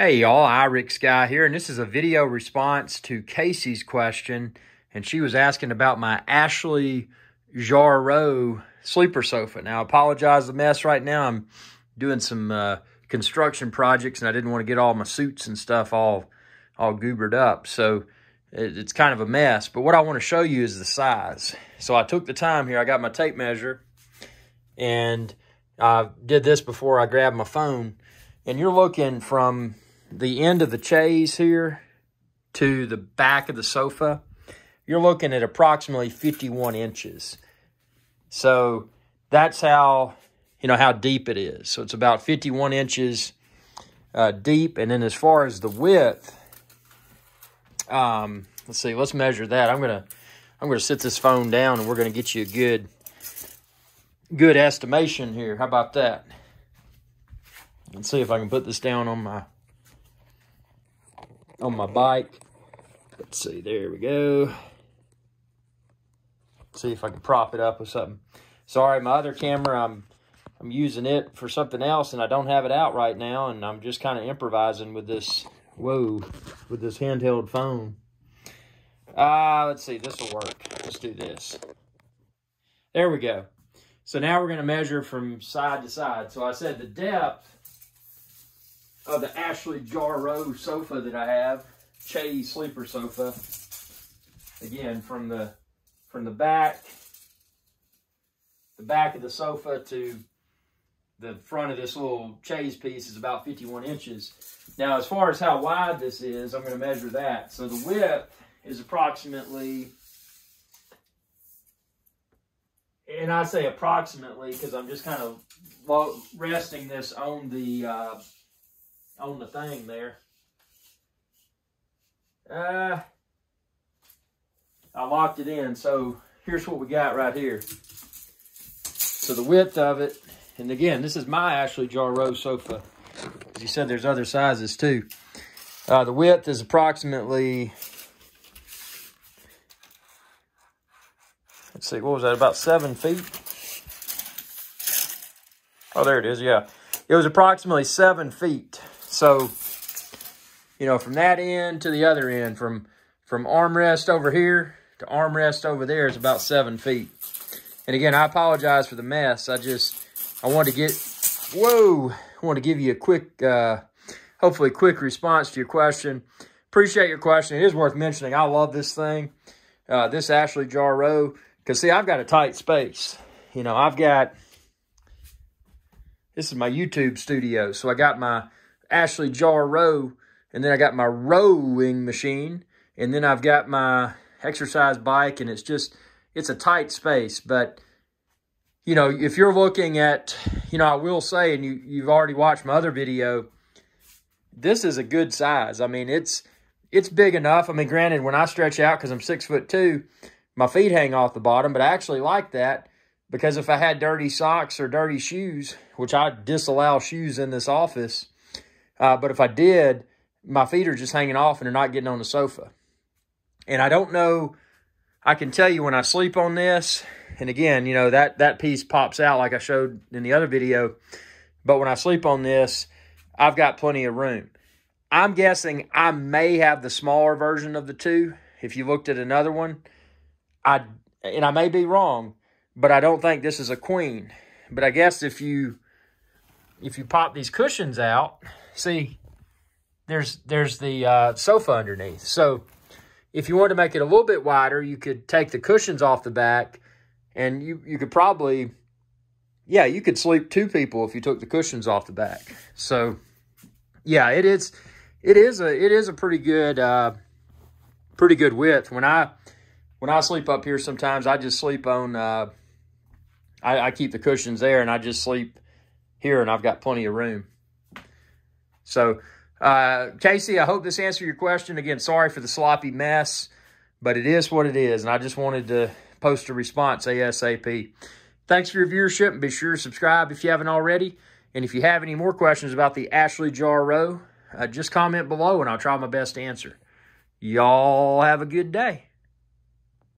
Hey y'all, Irix Guy here, and this is a video response to Casey's question, and she was asking about my Ashley Jarreau sleeper sofa. Now, I apologize the mess right now. I'm doing some uh, construction projects, and I didn't want to get all my suits and stuff all all goobered up, so it, it's kind of a mess. But what I want to show you is the size. So I took the time here. I got my tape measure, and I did this before I grabbed my phone. And you're looking from the end of the chaise here to the back of the sofa, you're looking at approximately 51 inches. So that's how, you know, how deep it is. So it's about 51 inches uh, deep. And then as far as the width, um, let's see, let's measure that. I'm going to, I'm going to sit this phone down and we're going to get you a good, good estimation here. How about that? Let's see if I can put this down on my on my bike. Let's see, there we go. Let's see if I can prop it up with something. Sorry, my other camera, I'm I'm using it for something else and I don't have it out right now and I'm just kind of improvising with this, whoa, with this handheld phone. Ah, uh, let's see, this will work. Let's do this. There we go. So now we're going to measure from side to side. So I said the depth of the Ashley Jarreau sofa that I have, chaise sleeper sofa. Again, from the from the back, the back of the sofa to the front of this little chaise piece is about 51 inches. Now, as far as how wide this is, I'm going to measure that. So the width is approximately, and I say approximately because I'm just kind of resting this on the uh, on the thing there. Uh, I locked it in, so here's what we got right here. So the width of it, and again, this is my Ashley Jarreau sofa. As you said, there's other sizes too. Uh, the width is approximately, let's see, what was that, about seven feet? Oh, there it is, yeah. It was approximately seven feet. So, you know, from that end to the other end, from, from armrest over here to armrest over there is about seven feet. And again, I apologize for the mess. I just, I wanted to get, whoa, I want to give you a quick, uh, hopefully quick response to your question. Appreciate your question. It is worth mentioning. I love this thing, uh, this Ashley Jarreau, because see, I've got a tight space. You know, I've got, this is my YouTube studio. So I got my Ashley Jarreau, and then I got my rowing machine, and then I've got my exercise bike, and it's just, it's a tight space. But, you know, if you're looking at, you know, I will say, and you, you've already watched my other video, this is a good size. I mean, it's, it's big enough. I mean, granted, when I stretch out, because I'm six foot two, my feet hang off the bottom, but I actually like that because if I had dirty socks or dirty shoes, which I disallow shoes in this office, uh, but if I did, my feet are just hanging off and they're not getting on the sofa. And I don't know, I can tell you when I sleep on this, and again, you know, that, that piece pops out like I showed in the other video. But when I sleep on this, I've got plenty of room. I'm guessing I may have the smaller version of the two. If you looked at another one, I and I may be wrong, but I don't think this is a queen. But I guess if you if you pop these cushions out, see, there's there's the uh, sofa underneath. So if you want to make it a little bit wider, you could take the cushions off the back, and you you could probably, yeah, you could sleep two people if you took the cushions off the back. So yeah, it is it is a it is a pretty good uh, pretty good width. When I when I sleep up here, sometimes I just sleep on. Uh, I, I keep the cushions there, and I just sleep here, and I've got plenty of room. So, uh, Casey, I hope this answered your question. Again, sorry for the sloppy mess, but it is what it is. And I just wanted to post a response ASAP. Thanks for your viewership and be sure to subscribe if you haven't already. And if you have any more questions about the Ashley Jarreau, uh, just comment below and I'll try my best to answer. Y'all have a good day.